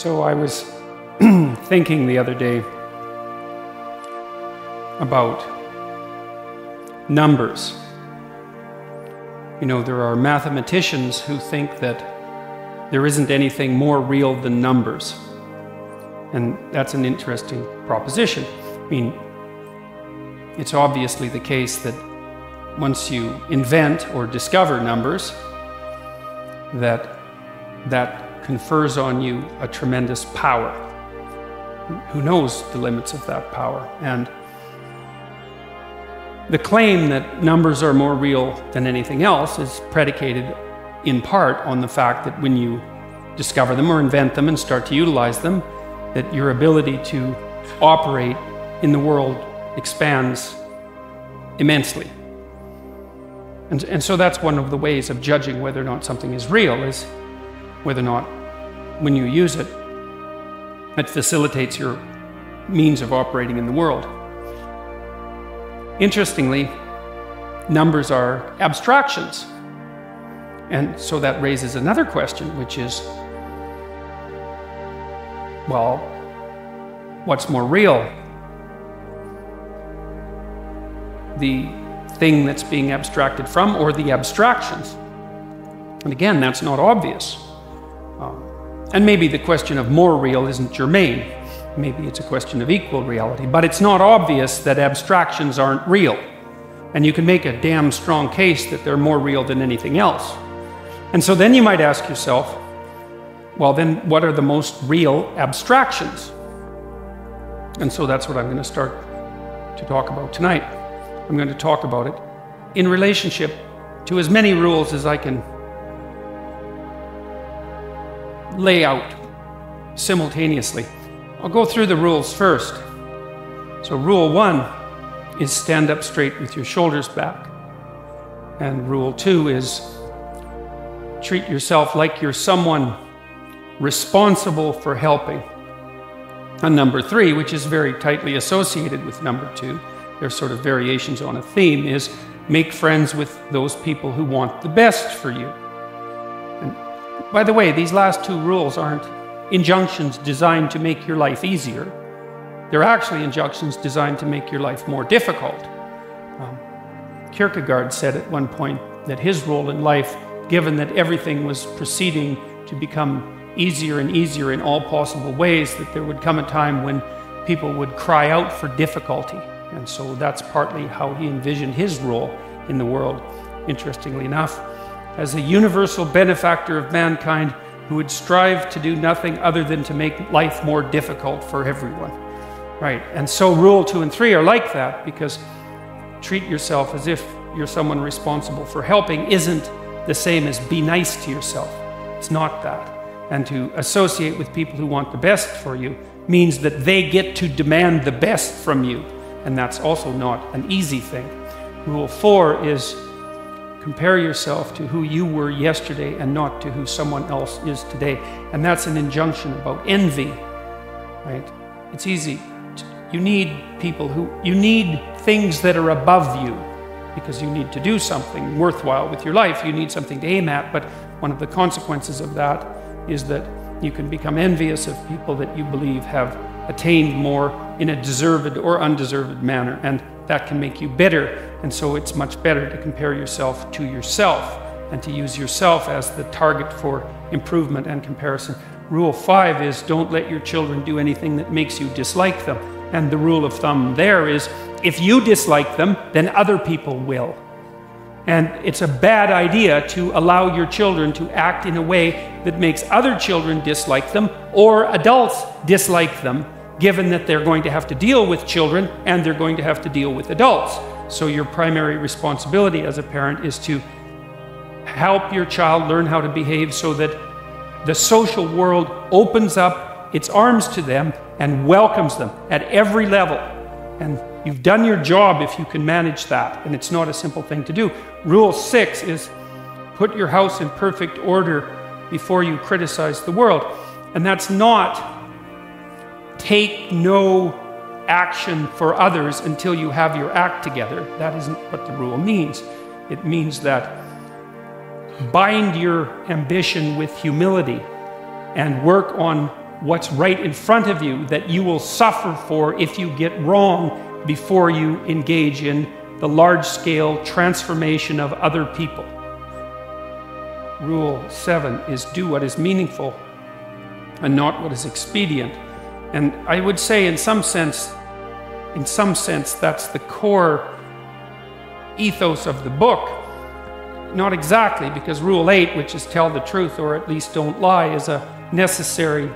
So I was thinking the other day about numbers. You know, there are mathematicians who think that there isn't anything more real than numbers. And that's an interesting proposition. I mean, it's obviously the case that once you invent or discover numbers, that that confers on you a tremendous power. Who knows the limits of that power? And the claim that numbers are more real than anything else is predicated in part on the fact that when you discover them or invent them and start to utilize them, that your ability to operate in the world expands immensely. And, and so that's one of the ways of judging whether or not something is real, is whether or not when you use it, it facilitates your means of operating in the world. Interestingly, numbers are abstractions. And so that raises another question, which is well, what's more real? The thing that's being abstracted from or the abstractions? And again, that's not obvious. And maybe the question of more real isn't germane. Maybe it's a question of equal reality. But it's not obvious that abstractions aren't real. And you can make a damn strong case that they're more real than anything else. And so then you might ask yourself, well, then what are the most real abstractions? And so that's what I'm going to start to talk about tonight. I'm going to talk about it in relationship to as many rules as I can lay out simultaneously. I'll go through the rules first. So, rule one is stand up straight with your shoulders back. And rule two is treat yourself like you're someone responsible for helping. And number three, which is very tightly associated with number two, they're sort of variations on a theme, is make friends with those people who want the best for you. By the way, these last two rules aren't injunctions designed to make your life easier. They're actually injunctions designed to make your life more difficult. Um, Kierkegaard said at one point that his role in life, given that everything was proceeding to become easier and easier in all possible ways, that there would come a time when people would cry out for difficulty. And so that's partly how he envisioned his role in the world, interestingly enough, as a universal benefactor of mankind who would strive to do nothing other than to make life more difficult for everyone. Right, and so rule two and three are like that because treat yourself as if you're someone responsible for helping isn't the same as be nice to yourself. It's not that and to associate with people who want the best for you means that they get to demand the best from you. And that's also not an easy thing. Rule four is compare yourself to who you were yesterday and not to who someone else is today. And that's an injunction about envy, right? It's easy. You need people who, you need things that are above you because you need to do something worthwhile with your life. You need something to aim at. But one of the consequences of that is that you can become envious of people that you believe have attained more in a deserved or undeserved manner, and that can make you bitter. And so it's much better to compare yourself to yourself and to use yourself as the target for improvement and comparison. Rule five is don't let your children do anything that makes you dislike them. And the rule of thumb there is if you dislike them, then other people will. And it's a bad idea to allow your children to act in a way that makes other children dislike them or adults dislike them, given that they're going to have to deal with children and they're going to have to deal with adults. So, your primary responsibility as a parent is to help your child learn how to behave so that the social world opens up its arms to them and welcomes them at every level. And You've done your job if you can manage that, and it's not a simple thing to do. Rule six is put your house in perfect order before you criticize the world. And that's not take no action for others until you have your act together. That isn't what the rule means. It means that bind your ambition with humility and work on what's right in front of you that you will suffer for if you get wrong before you engage in the large scale transformation of other people. Rule seven is do what is meaningful and not what is expedient. And I would say, in some sense, in some sense, that's the core ethos of the book. Not exactly, because Rule 8, which is tell the truth or at least don't lie, is a necessary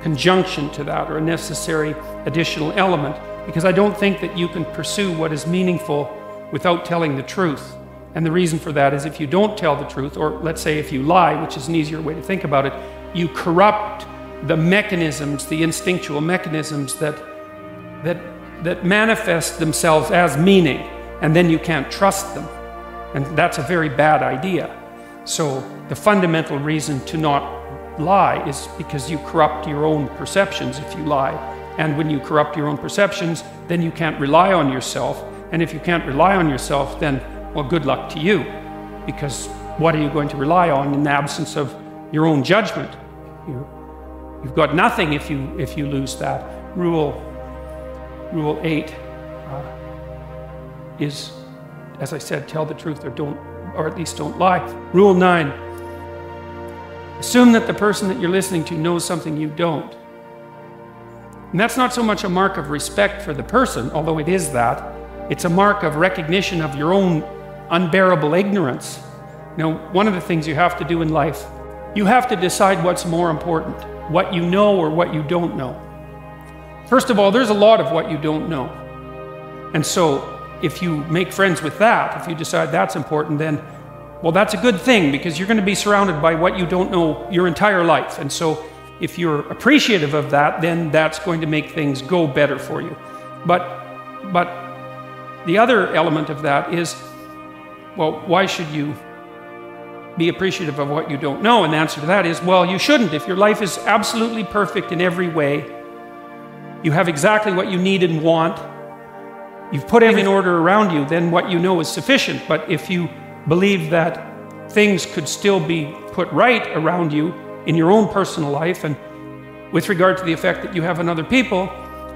conjunction to that or a necessary additional element. Because I don't think that you can pursue what is meaningful without telling the truth. And the reason for that is if you don't tell the truth, or let's say if you lie, which is an easier way to think about it, you corrupt the mechanisms, the instinctual mechanisms that, that, that manifest themselves as meaning, and then you can't trust them. And that's a very bad idea. So, the fundamental reason to not lie is because you corrupt your own perceptions if you lie. And when you corrupt your own perceptions, then you can't rely on yourself. And if you can't rely on yourself, then, well, good luck to you. Because what are you going to rely on in the absence of your own judgment? You You've got nothing if you, if you lose that. Rule, rule 8 uh, is, as I said, tell the truth or don't, or at least don't lie. Rule 9 assume that the person that you're listening to knows something you don't. And that's not so much a mark of respect for the person, although it is that. It's a mark of recognition of your own unbearable ignorance. Now, one of the things you have to do in life, you have to decide what's more important what you know or what you don't know. First of all, there's a lot of what you don't know. And so, if you make friends with that, if you decide that's important, then, well, that's a good thing because you're going to be surrounded by what you don't know your entire life. And so, if you're appreciative of that, then that's going to make things go better for you. But, but the other element of that is, well, why should you be appreciative of what you don't know? And the answer to that is, well, you shouldn't. If your life is absolutely perfect in every way, you have exactly what you need and want, you've put everything in order around you, then what you know is sufficient. But if you believe that things could still be put right around you in your own personal life and with regard to the effect that you have on other people,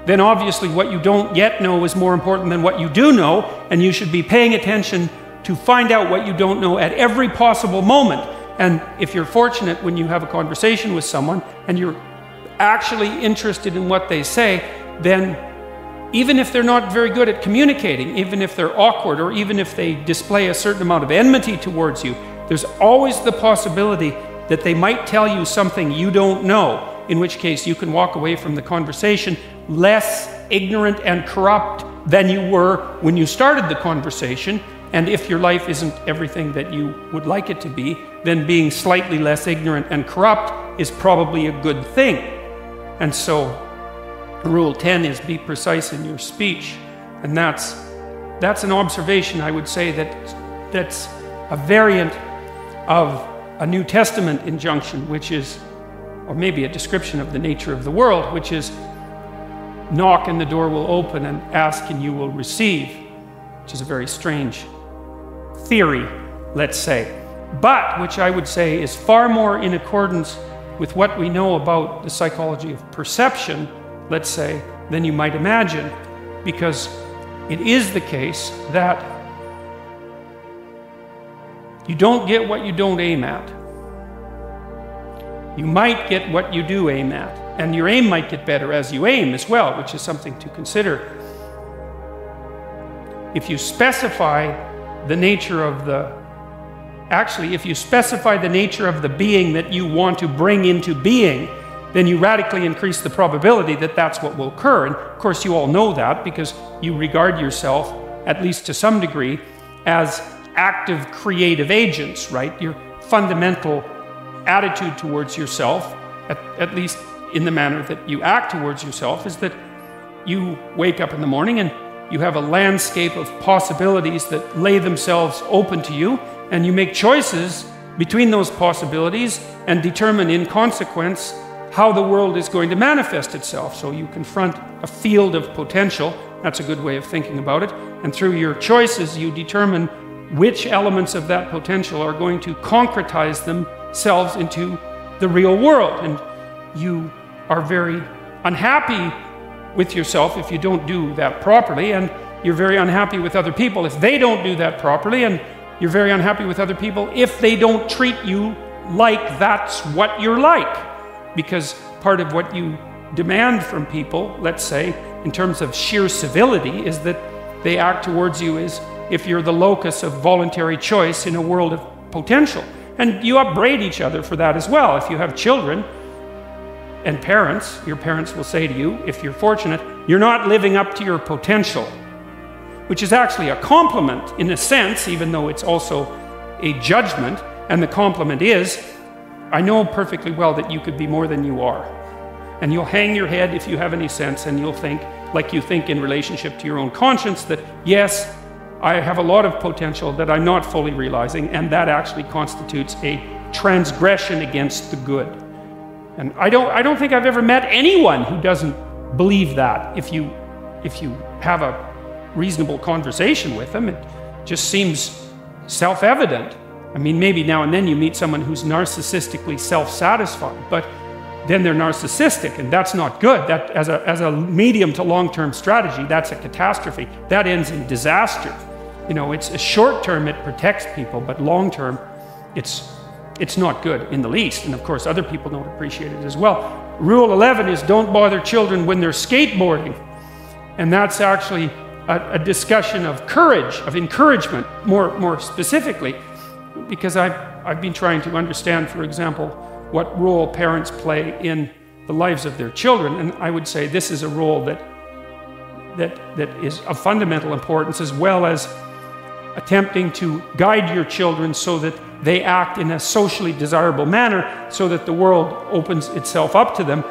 then obviously what you don't yet know is more important than what you do know, and you should be paying attention to find out what you don't know at every possible moment. And if you're fortunate when you have a conversation with someone and you're actually interested in what they say, then even if they're not very good at communicating, even if they're awkward, or even if they display a certain amount of enmity towards you, there's always the possibility that they might tell you something you don't know, in which case you can walk away from the conversation less ignorant and corrupt than you were when you started the conversation, and if your life isn't everything that you would like it to be, then being slightly less ignorant and corrupt is probably a good thing. And so, rule 10 is be precise in your speech. And that's, that's an observation, I would say, that, that's a variant of a New Testament injunction, which is, or maybe a description of the nature of the world, which is knock and the door will open, and ask and you will receive, which is a very strange theory, let's say, but which I would say is far more in accordance with what we know about the psychology of perception, let's say, than you might imagine, because it is the case that you don't get what you don't aim at. You might get what you do aim at, and your aim might get better as you aim as well, which is something to consider. If you specify the nature of the actually if you specify the nature of the being that you want to bring into being then you radically increase the probability that that's what will occur. And of course you all know that because you regard yourself at least to some degree as active creative agents right? Your fundamental attitude towards yourself at, at least in the manner that you act towards yourself is that you wake up in the morning and you have a landscape of possibilities that lay themselves open to you, and you make choices between those possibilities and determine, in consequence, how the world is going to manifest itself. So you confront a field of potential. That's a good way of thinking about it. And through your choices, you determine which elements of that potential are going to concretize themselves into the real world. And you are very unhappy with yourself if you don't do that properly, and you're very unhappy with other people if they don't do that properly, and you're very unhappy with other people if they don't treat you like that's what you're like. Because part of what you demand from people, let's say, in terms of sheer civility, is that they act towards you as if you're the locus of voluntary choice in a world of potential. And you upbraid each other for that as well. If you have children and parents, your parents will say to you, if you're fortunate, you're not living up to your potential, which is actually a compliment in a sense, even though it's also a judgment. And the compliment is, I know perfectly well that you could be more than you are. And you'll hang your head if you have any sense, and you'll think, like you think in relationship to your own conscience, that yes, I have a lot of potential that I'm not fully realizing, and that actually constitutes a transgression against the good. And I don't, I don't think I've ever met anyone who doesn't believe that. If you, if you have a reasonable conversation with them, it just seems self evident. I mean, maybe now and then you meet someone who's narcissistically self satisfied, but then they're narcissistic, and that's not good. That, as, a, as a medium to long term strategy, that's a catastrophe. That ends in disaster. You know, it's a short term, it protects people, but long term, it's, it's not good in the least. And of course, other people don't appreciate it as well. Rule 11 is don't bother children when they're skateboarding. And that's actually a, a discussion of courage, of encouragement, more, more specifically, because I've, I've been trying to understand, for example, what role parents play in the lives of their children. And I would say this is a role that, that, that is of fundamental importance, as well as attempting to guide your children so that they act in a socially desirable manner so that the world opens itself up to them.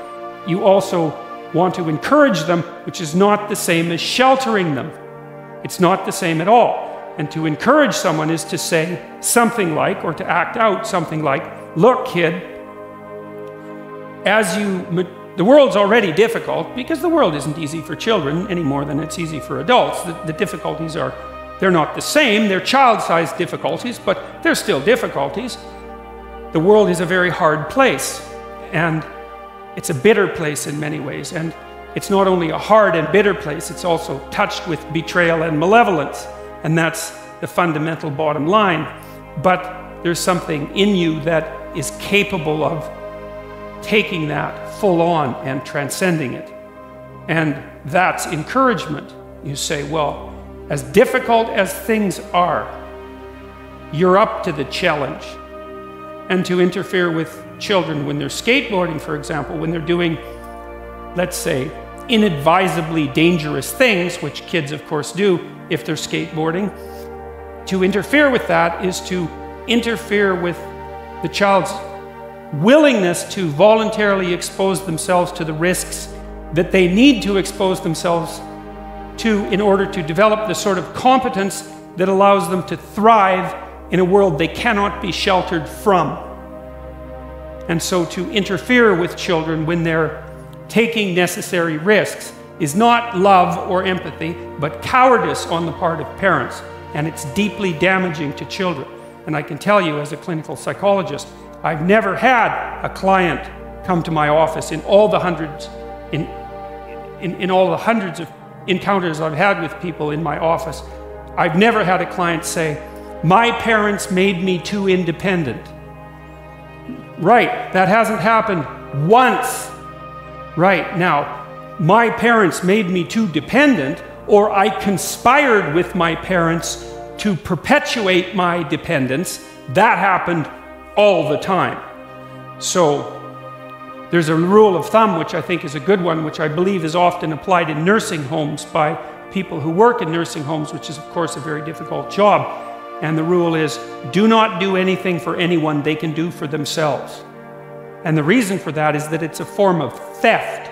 You also want to encourage them, which is not the same as sheltering them. It's not the same at all. And to encourage someone is to say something like, or to act out something like, Look, kid, as you, the world's already difficult because the world isn't easy for children any more than it's easy for adults. The, the difficulties are, they're not the same. They're child sized difficulties, but they're still difficulties. The world is a very hard place, and it's a bitter place in many ways. And it's not only a hard and bitter place, it's also touched with betrayal and malevolence. And that's the fundamental bottom line. But there's something in you that is capable of taking that full on and transcending it. And that's encouragement. You say, well, as difficult as things are, you're up to the challenge. And to interfere with children when they're skateboarding, for example, when they're doing, let's say, inadvisably dangerous things, which kids, of course, do if they're skateboarding, to interfere with that is to interfere with the child's willingness to voluntarily expose themselves to the risks that they need to expose themselves to in order to develop the sort of competence that allows them to thrive in a world they cannot be sheltered from. And so to interfere with children when they're taking necessary risks is not love or empathy, but cowardice on the part of parents. And it's deeply damaging to children. And I can tell you, as a clinical psychologist, I've never had a client come to my office in all the hundreds, in, in, in all the hundreds of encounters I've had with people in my office. I've never had a client say, My parents made me too independent. Right, that hasn't happened once. Right, now, my parents made me too dependent, or I conspired with my parents to perpetuate my dependence. That happened all the time. So there's a rule of thumb, which I think is a good one, which I believe is often applied in nursing homes by people who work in nursing homes, which is, of course, a very difficult job. And the rule is do not do anything for anyone they can do for themselves. And the reason for that is that it's a form of theft,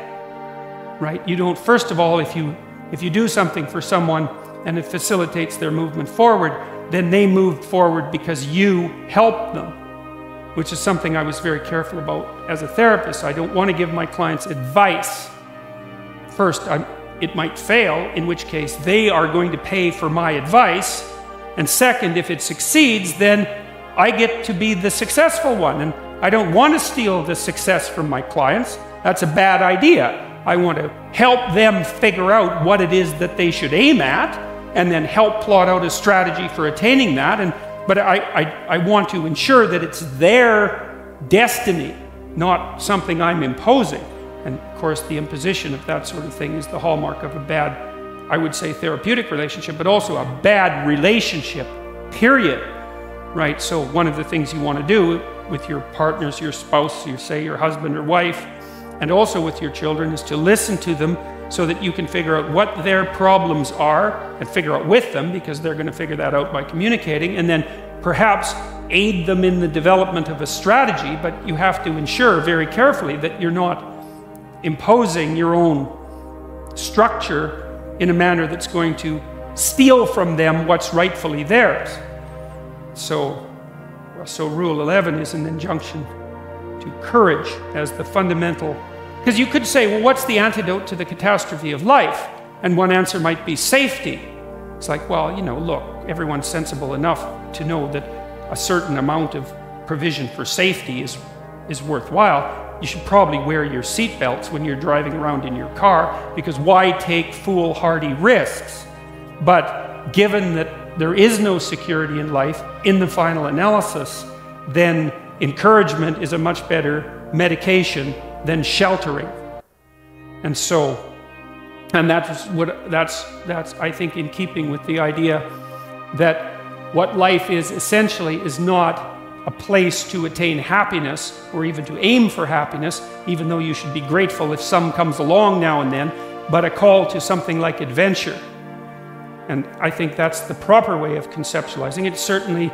right? You don't, first of all, if you, if you do something for someone and it facilitates their movement forward, then they move forward because you helped them which is something I was very careful about as a therapist. I don't want to give my clients advice. First, I'm, it might fail, in which case they are going to pay for my advice. And second, if it succeeds, then I get to be the successful one. And I don't want to steal the success from my clients. that's a bad idea. I want to help them figure out what it is that they should aim at and then help plot out a strategy for attaining that. And, but I, I, I want to ensure that it's their destiny, not something I'm imposing. And of course, the imposition of that sort of thing is the hallmark of a bad, I would say, therapeutic relationship, but also a bad relationship, period. Right? So, one of the things you want to do with your partners, your spouse, you say your husband or wife, and also with your children is to listen to them so that you can figure out what their problems are and figure out with them because they're going to figure that out by communicating and then perhaps aid them in the development of a strategy but you have to ensure very carefully that you're not imposing your own structure in a manner that's going to steal from them what's rightfully theirs so so rule 11 is an injunction to courage as the fundamental. Because you could say, well, what's the antidote to the catastrophe of life? And one answer might be safety. It's like, well, you know, look, everyone's sensible enough to know that a certain amount of provision for safety is, is worthwhile. You should probably wear your seatbelts when you're driving around in your car because why take foolhardy risks? But given that there is no security in life in the final analysis, then encouragement is a much better medication than sheltering. And so, and that's what that's that's I think in keeping with the idea that what life is essentially is not a place to attain happiness or even to aim for happiness, even though you should be grateful if some comes along now and then, but a call to something like adventure. And I think that's the proper way of conceptualizing it. Certainly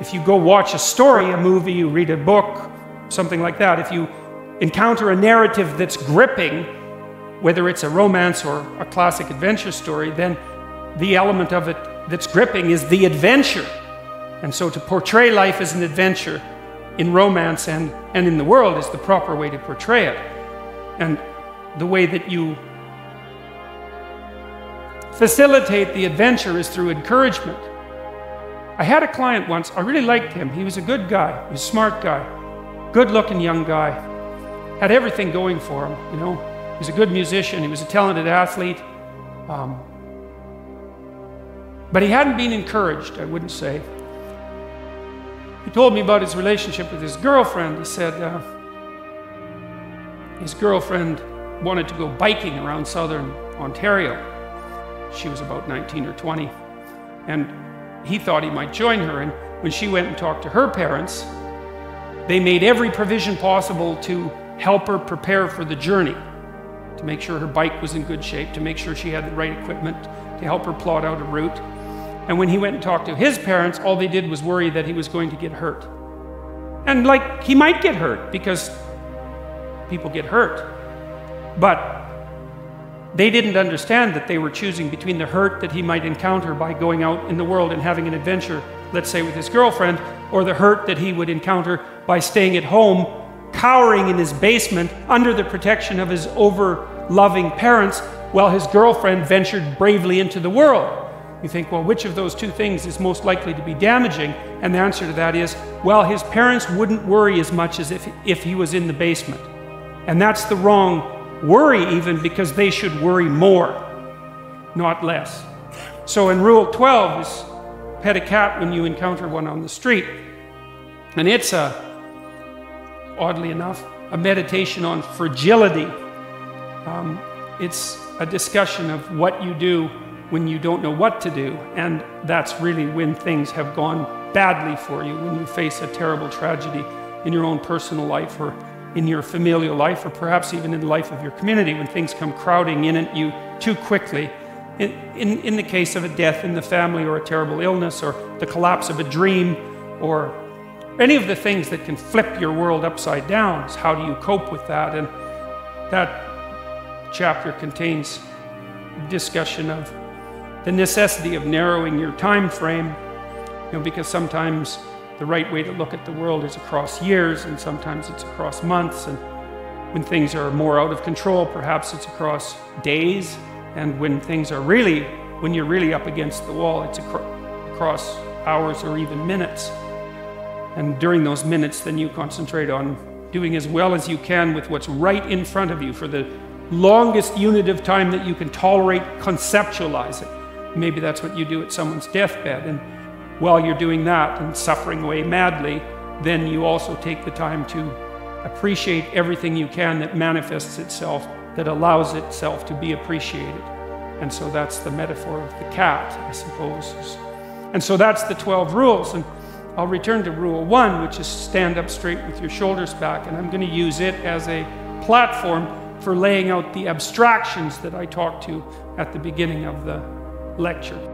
if you go watch a story, a movie, you read a book, something like that, if you encounter a narrative that's gripping, whether it's a romance or a classic adventure story, then the element of it that's gripping is the adventure. And so to portray life as an adventure in romance and, and in the world is the proper way to portray it. And the way that you facilitate the adventure is through encouragement. I had a client once, I really liked him. He was a good guy, he was a smart guy, good looking young guy, had everything going for him, you know. He was a good musician, he was a talented athlete. Um, but he hadn't been encouraged, I wouldn't say. He told me about his relationship with his girlfriend. He said uh, his girlfriend wanted to go biking around southern Ontario. She was about 19 or 20. And he thought he might join her. And when she went and talked to her parents, they made every provision possible to help her prepare for the journey, to make sure her bike was in good shape, to make sure she had the right equipment, to help her plot out a route. And when he went and talked to his parents, all they did was worry that he was going to get hurt. And like, he might get hurt because people get hurt. But they didn't understand that they were choosing between the hurt that he might encounter by going out in the world and having an adventure, let's say with his girlfriend, or the hurt that he would encounter by staying at home, cowering in his basement under the protection of his over loving parents, while his girlfriend ventured bravely into the world. You think, well, which of those two things is most likely to be damaging? And the answer to that is, well, his parents wouldn't worry as much as if, if he was in the basement. And that's the wrong worry even because they should worry more, not less. So in Rule 12 is pet a cat when you encounter one on the street. And it's a, oddly enough, a meditation on fragility. Um, it's a discussion of what you do when you don't know what to do. And that's really when things have gone badly for you, when you face a terrible tragedy in your own personal life or in your familial life, or perhaps even in the life of your community when things come crowding in at you too quickly. In, in, in, the case of a death in the family, or a terrible illness, or the collapse of a dream, or any of the things that can flip your world upside down, is how do you cope with that? And that chapter contains discussion of the necessity of narrowing your time frame, you know, because sometimes the right way to look at the world is across years, and sometimes it's across months. And when things are more out of control, perhaps it's across days. And when things are really, when you're really up against the wall, it's across hours or even minutes. And during those minutes, then you concentrate on doing as well as you can with what's right in front of you for the longest unit of time that you can tolerate, conceptualize it. Maybe that's what you do at someone's deathbed. And while you're doing that and suffering away madly, then you also take the time to appreciate everything you can that manifests itself, that allows itself to be appreciated. And so that's the metaphor of the cat, I suppose. And so that's the 12 rules. And I'll return to rule one, which is stand up straight with your shoulders back. And I'm going to use it as a platform for laying out the abstractions that I talked to at the beginning of the lecture.